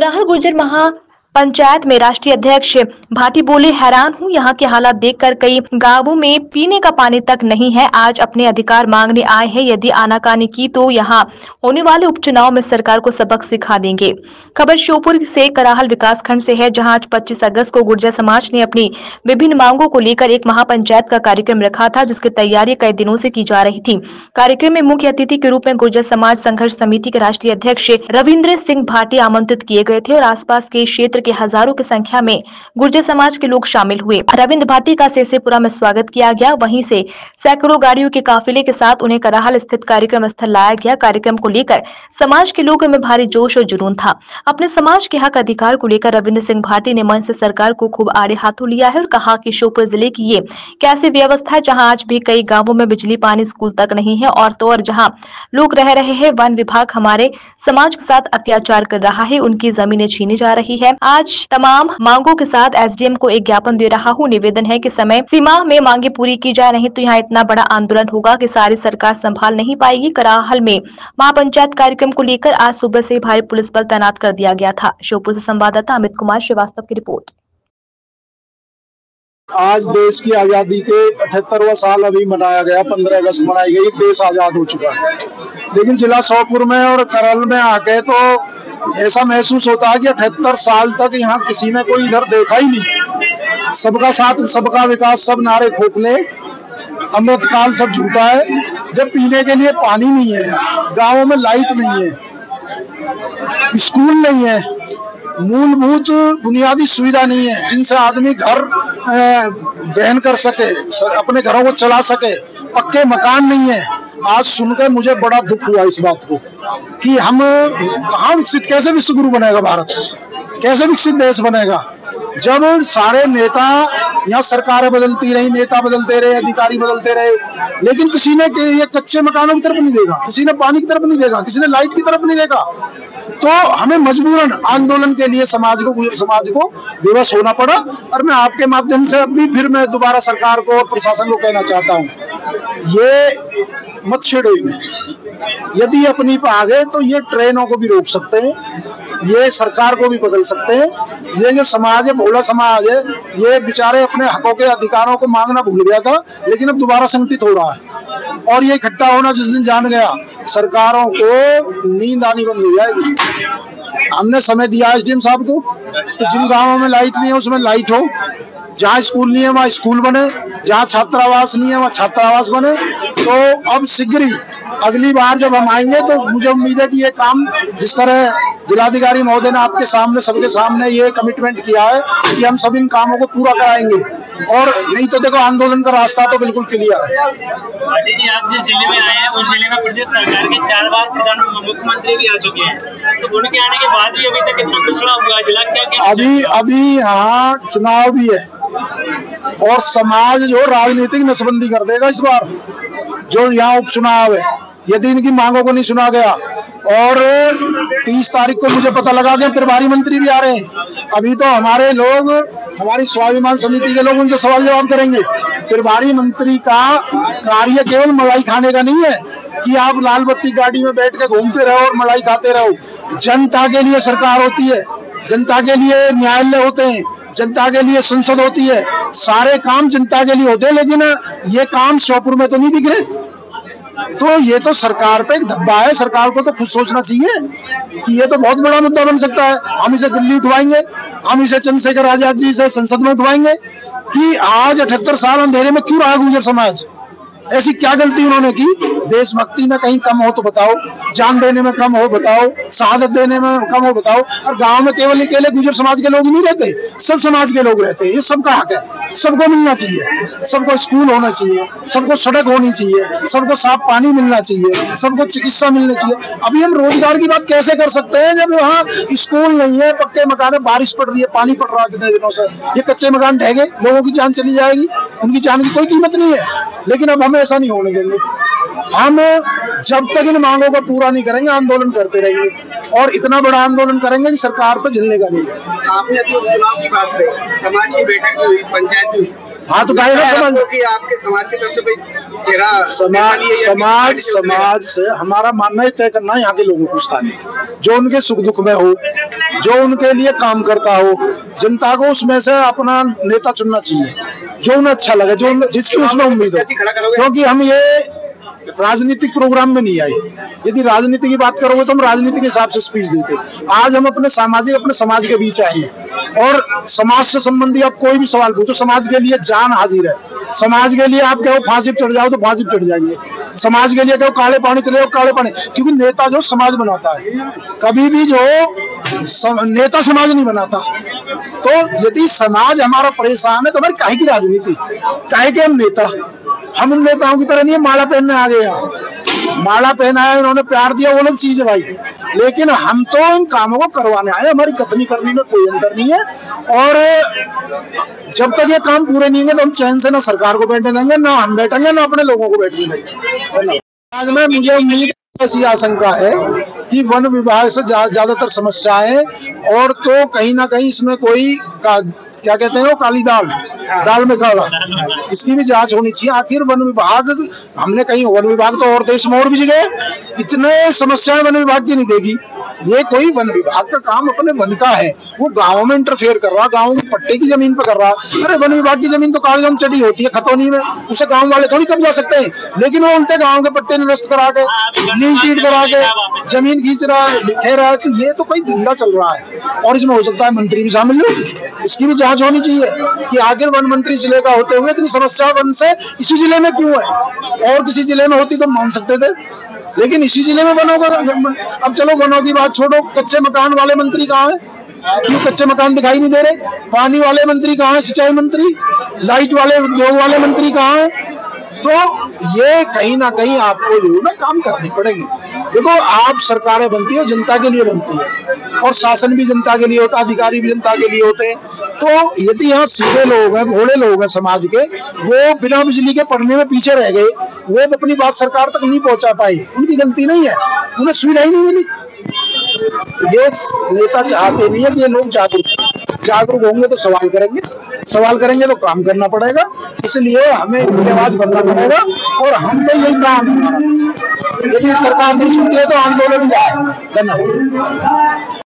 कराहल गुर्जर महा पंचायत में राष्ट्रीय अध्यक्ष भाटी बोले, हैरान हूँ, यहाँ के हालात देखकर कई गाँवों में पीने का पानी तक नहीं है। आज अपने अधिकार मांगने आए हैं। यदि आनाकानी की तो यहाँ होने वाले उपचुनाव में सरकार को सबक सिखा देंगे। खबर श्योपुर से कराहल विकास खंड से है, जहाँ आज 25 अगस्त को गुर्जर समाज ने अपनी विभिन्न मांगों को लेकर एक महापंचायत का कार्यक्रम रखा था, जिसकी तैयारी कई दिनों से की जा रही थी। कार्यक्रम में मुख्य अतिथि के रूप में गुर्जर समाज संघर्ष समिति के राष्ट्रीय अध्यक्ष रविन्द्र सिंह भाटी आमंत्रित किए गए थे और आसपास के क्षेत्र क्षेत्र के हज़ारों की संख्या में गुर्जर समाज के लोग शामिल हुए। रविंद्र भाटी का सेसेपुरा में स्वागत किया गया। वहीं से सैकड़ों गाड़ियों के काफिले के साथ उन्हें कराहल स्थित कार्यक्रम स्थल लाया गया। कार्यक्रम को लेकर समाज के लोगों में भारी जोश और जुनून था। अपने समाज के हक अधिकार को लेकर रविन्द्र सिंह भाटी ने मन से सरकार को खूब आड़े हाथों लिया है और कहा कि श्योपुर ज़िले की ये कैसी व्यवस्था है, जहाँ आज भी कई गाँवों में बिजली पानी स्कूल तक नहीं है और तो और जहाँ लोग रह रहे हैं, वन विभाग हमारे समाज के साथ अत्याचार कर रहा है। उनकी जमीनें छीनी जा रही है। आज तमाम मांगों के साथ एसडीएम को एक ज्ञापन दे रहा हूँ। निवेदन है की समय सीमा में मांगे पूरी की जाए, नहीं तो यहाँ इतना बड़ा आंदोलन होगा की सारी सरकार संभाल नहीं पाएगी। कराहल में महापंचायत कार्यक्रम को लेकर आज सुबह से भारी पुलिस बल तैनात कर दिया गया था। श्योपुर ऐसी संवाददाता अमित कुमार श्रीवास्तव की रिपोर्ट। आज देश की आज़ादी के अठहत्तरवा साल अभी मनाया गया, पंद्रह अगस्त मनाई गई, देश आज़ाद हो चुका है। लेकिन जिला सोपुर में और करल में आके तो ऐसा महसूस होता है कि अठहत्तर साल तक यहाँ किसी ने कोई इधर देखा ही नहीं। सबका साथ, सबका विकास, सब नारे खोखले अमृत काल सब झूठा है। जब पीने के लिए पानी नहीं है, गाँवों में लाइट नहीं है, स्कूल नहीं है मूलभूत बुनियादी सुविधा नहीं है जिनसे आदमी घर बहन कर सके अपने घरों को चला सके। पक्के मकान नहीं है। आज सुनकर मुझे बड़ा दुख हुआ इस बात को कि हम कहा विकसित, कैसे विश्व गुरु बनेगा भारत? कैसे विकसित देश बनेगा? जब सारे नेता यहाँ सरकारें बदलती रही, नेता बदलते रहे, अधिकारी बदलते रहे, लेकिन किसी ने ये कच्चे मकानों की तरफ़ नहीं देगा किसी ने पानी की तरफ़ नहीं देगा किसी ने लाइट की तरफ़ नहीं देगा तो हमें मजबूरन आंदोलन के लिए समाज को गुजर समाज को विवश होना पड़ा और मैं आपके माध्यम से अभी फिर मैं दोबारा सरकार को और प्रशासन को कहना चाहता हूँ, ये मत छेड़ो यदि अपनी पे आ गए तो ये ट्रेनों को भी रोक सकते हैं ये सरकार को भी बदल सकते हैं। ये जो समाज है भोला समाज है, ये बेचारे अपने हकों के अधिकारों को मांगना भूल गया था, लेकिन अब दोबारा संकित हो रहा है। और ये इकट्ठा होना जिस दिन जान गया, सरकारों को नींद आनी बंद हो जाएगी। हमने समय दिया एस साहब को कि जिन गाँवों में लाइट नहीं है, उसमें लाइट हो। जहाँ स्कूल नहीं है, वहाँ स्कूल बने। जहाँ छात्रावास नहीं है, वहाँ छात्रावास बने। तो अब शीघ्र ही अगली बार जब हम आएँगे तो मुझे उम्मीद है कि ये काम जिस तरह जिलाधिकारी महोदय ने आपके सामने सबके सामने ये कमिटमेंट किया है कि हम सब इन कामों को पूरा कराएँगे। और नहीं तो देखो आंदोलन का रास्ता तो बिल्कुल क्लियर है। आप जिस ज़िले में आए हैं उस ज़िले में प्रदेश सरकार के चार बार प्रधान मुख्यमंत्री भी आ चुके हैं। तो उनके आने के बाद भी अभी तक कितना पिछड़ा हुआ जिला क्या क्या अभी अभी यहाँ चुनाव भी है। और समाज जो राजनीतिक नसबंदी कर देगा इस बार जो यहाँ उपचुनाव है। यदि इनकी मांगों को नहीं सुना गया और तीस तारीख को मुझे पता लगा कि प्रभारी मंत्री भी आ रहे हैं। अभी तो हमारे लोग, हमारी स्वाभिमान समिति के लोग उनसे सवाल जवाब करेंगे। प्रभारी मंत्री का कार्य केवल मलाई खाने का नहीं है कि आप लाल बत्ती गाड़ी में बैठ के घूमते रहो और मलाई खाते रहो। जनता के लिए सरकार होती है। जनता के लिए न्यायालय होते हैं। जनता के लिए संसद होती है। सारे काम जनता के लिए होते हैं, लेकिन ये काम श्योपुर में तो नहीं दिख रहे। तो ये तो सरकार पे एक धब्बा है सरकार को तो खुद सोचना चाहिए कि ये तो बहुत बड़ा मुद्दा बन सकता है। हम इसे दिल्ली उठवाएँगे, हम इसे चंद्रशेखर आज़ाद जी से संसद में उठवाएँगे कि आज अठहत्तर साल अंधेरे में क्यों रहा गुजर समाज? ऐसी क्या गलती उन्होंने की? देशभक्ति में कहीं कम हो तो बताओ। जान देने में कम हो बताओ। शहादत देने में कम हो बताओ। और गाँव में केवल अकेले गुजर समाज के लोग नहीं रहते सब समाज के लोग रहते हैं। ये सबका हक है। सबको मिलना चाहिए। सबको स्कूल होना चाहिए। सबको सड़क होनी चाहिए। सबको साफ़ पानी मिलना चाहिए। सबको चिकित्सा मिलनी चाहिए। अभी हम रोज़गार की बात कैसे कर सकते हैं जब यहाँ स्कूल नहीं है, पक्के मकान है, बारिश पड़ रही है, पानी पड़ रहा है कितने दिनों से? ये कच्चे मकान ढह गए लोगों की जान चली जाएगी। उनकी जान की कोई कीमत नहीं है। लेकिन अब हमें ऐसा नहीं होने देंगे। हम जब तक इन मांगों का पूरा नहीं करेंगे आंदोलन करते रहेंगे और इतना बड़ा आंदोलन करेंगे कि सरकार पर झेलने का नहीं आपने अभी चुनाव की बात कही समाज की बैठक भी हुई पंचायत भी हुई। हाँ तो समझ आपके समाज की तरफ़ से समाज समाज समाज से हमारा मानना ही तय करना है यहाँ के लोगों को स्थानीय जो उनके सुख दुख में हो जो उनके लिए काम करता हो जनता को उसमें से अपना नेता चुनना चाहिए। जो उन्हें अच्छा लगे जो जिसकी उसमें उम्मीद हो। क्योंकि हम ये राजनीतिक प्रोग्राम में नहीं आए यदि राजनीति की बात करोगे तो हम राजनीति के हिसाब से स्पीच देते आज हम अपने सामाजिक, अपने समाज के बीच आए और समाज से संबंधी आप कोई भी सवाल पूछो, समाज के लिए जान हाजिर है। समाज के लिए आप कहो फांसी चढ़ जाओ तो फांसी चढ़ जाएँगे। समाज के लिए कहो काले पानी चले काले पानी। क्योंकि नेता जो समाज बनाता है, कभी भी जो नेता समाज नहीं बनाता। तो यदि समाज हमारा परेशान है तो हमारी काहे की राजनीति? काहे के हम नेता? हम उन नेताओं की तरह नहीं है माला पहनने आ गए माला पहना है उन्होंने प्यार दिया, वो अलग चीज़ है भाई। लेकिन हम तो इन कामों को करवाने आए हमारी कथनी करने में कोई अंतर नहीं है। और जब तक ये काम पूरे नहीं होंगे तो हम चैन से ना सरकार को बैठने देंगे, ना हम बैठेंगे, ना अपने लोगों को बैठने देंगे। आज में मुझे उम्मीद ऐसी आशंका है कि वन विभाग से ज़्यादातर ज़्यादातर समस्याएँ और तो कहीं ना कहीं इसमें कोई क्या कहते हैं वो काली दाल दाल में काला इसकी भी जाँच होनी चाहिए। आखिर वन विभाग हमने कहीं वन विभाग तो और देश में और भी जगह इतने समस्याएँ वन विभाग की नहीं देगी। ये कोई वन विभाग का काम अपने वन का है। वो गाँव में इंटरफेयर कर रहा गाँव के पट्टे की ज़मीन पर कर रहा। अरे वन विभाग की ज़मीन तो कागजों में चढ़ी होती है खतौनी में। उसे गाँव वाले थोड़ी कब्जा सकते हैं। लेकिन वो उनके गाँव के पट्टे निरस्त करा के नील टीट करा के ज़मीन खींच रहा है लिखे रहा है तो ये तो कोई धंधा चल रहा है। और इसमें हो सकता है मंत्री भी शामिल हो। इसकी भी जाँच होनी चाहिए कि आखिर वन मंत्री ज़िले का होते हुए इतनी समस्या वन से इसी ज़िले में क्यों है? और किसी ज़िले में होती तो मान सकते थे। लेकिन इसी ज़िले में का अब चलो वनों की बात छोड़ो, कच्चे मकान वाले मंत्री कहाँ है? क्यों कच्चे मकान दिखाई नहीं दे रहे? पानी वाले मंत्री कहाँ है? सिंचाई मंत्री? लाइट वाले, उद्योग वाले मंत्री कहाँ है? तो ये कहीं ना कहीं आपको जो ना काम करनी पड़ेगी। देखो, आप सरकारें बनती है जनता के लिए बनती है। और शासन भी जनता के लिए होता, अधिकारी भी जनता के लिए होते तो यदि यहाँ सीधे लोग हैं, भोले लोग हैं समाज के, वो बिना बिजली के पढ़ने में पीछे रह गए, वो अपनी बात सरकार तक नहीं पहुँचा पाई, उनकी गलती नहीं है, उन्हें सुविधा ही नहीं मिली। ये नेता चाहते नहीं है कि ये लोग जागरूक जागरूक होंगे तो सवाल करेंगे सवाल करेंगे तो काम करना पड़ेगा, इसलिए हमें आवाज़ बनना पड़ेगा, और हम तो यही काम यदि सरकार नहीं सुनती है तो आंदोलन धन्यवाद।